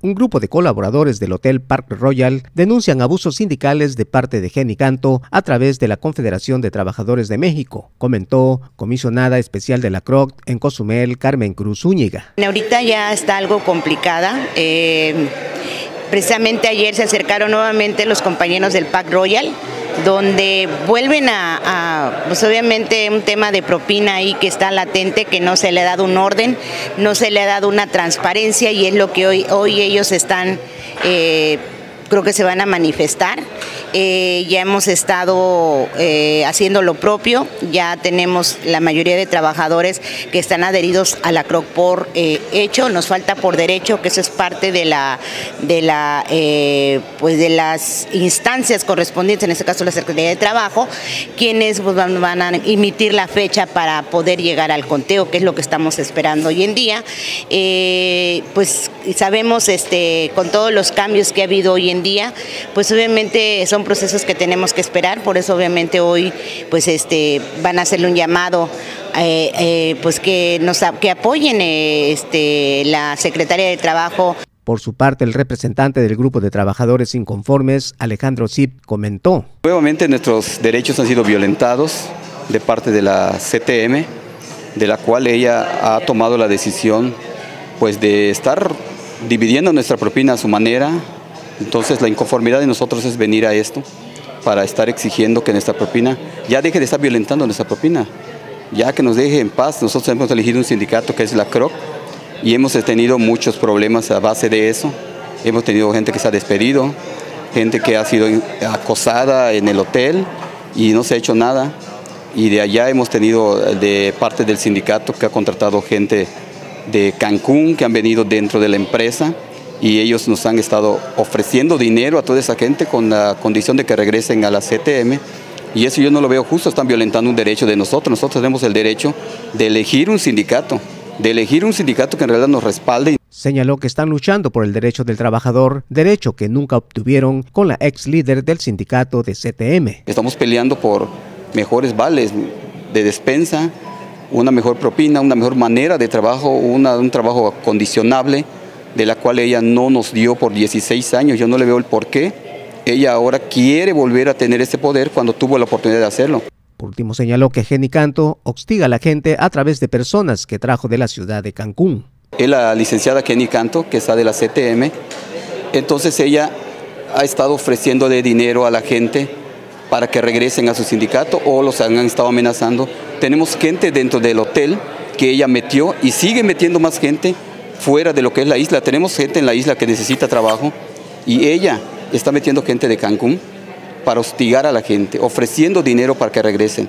un grupo de colaboradores del Hotel Park Royal denuncian abusos sindicales de parte de Genicanto a través de la Confederación de Trabajadores de México, comentó comisionada especial de la CROC en Cozumel, Carmen Cruz Zúñiga. Ahorita ya está algo complicada. Eh, precisamente ayer se acercaron nuevamente los compañeros del Park Royal donde vuelven a, pues obviamente un tema de propina ahí que está latente, que no se le ha dado un orden, no se le ha dado una transparencia y es lo que hoy, hoy ellos están, eh, creo que se van a manifestar. Eh, ya hemos estado eh, haciendo lo propio, ya tenemos la mayoría de trabajadores que están adheridos a la CROC por eh, hecho, nos falta por derecho, que eso es parte de la de la pues de las instancias correspondientes, en este caso la Secretaría de Trabajo, quienes pues, van, van, a emitir la fecha para poder llegar al conteo, que es lo que estamos esperando hoy en día. pues sabemos este con todos los cambios que ha habido hoy en día, pues obviamente son procesos que tenemos que esperar, por eso obviamente hoy pues este van a hacerle un llamado eh, eh, pues que nos que apoyen eh, este la secretaria de trabajo por su parte, el representante del grupo de trabajadores inconformes, Alejandro Zip, comentó. Nuevamente nuestros derechos han sido violentados de parte de la CTM, de la cual ella ha tomado la decisión pues, de estar dividiendo nuestra propina a su manera, entonces la inconformidad de nosotros es venir a esto para estar exigiendo que nuestra propina ya deje de estar violentando nuestra propina, ya que nos deje en paz. Nosotros hemos elegido un sindicato que es la CROC y hemos tenido muchos problemas a base de eso. Hemos tenido gente que se ha despedido, gente que ha sido acosada en el hotel y no se ha hecho nada. Y de allá hemos tenido de parte del sindicato que ha contratado gente de Cancún que han venido dentro de la empresa y ellos nos han estado ofreciendo dinero a toda esa gente con la condición de que regresen a la CTM y eso yo no lo veo justo, están violentando un derecho de nosotros, nosotros tenemos el derecho de elegir un sindicato, de elegir un sindicato que en realidad nos respalde. Señaló que están luchando por el derecho del trabajador, derecho que nunca obtuvieron con la ex líder del sindicato de CTM. Estamos peleando por mejores vales de despensa, una mejor propina, una mejor manera de trabajo, un trabajo condicionable de la cual ella no nos dio por 16 años. Yo no le veo el por qué. Ella ahora quiere volver a tener ese poder cuando tuvo la oportunidad de hacerlo. Por último, señaló que Jenny Canto hostiga a la gente a través de personas que trajo de la ciudad de Cancún. Es la licenciada Jenny Canto, que está de la CTM. Entonces ella ha estado ofreciéndole dinero a la gente para que regresen a su sindicato o los han estado amenazando. Tenemos gente dentro del hotel que ella metió y sigue metiendo más gente fuera de lo que es la isla. Tenemos gente en la isla que necesita trabajo y ella está metiendo gente de Cancún para hostigar a la gente, ofreciendo dinero para que regresen.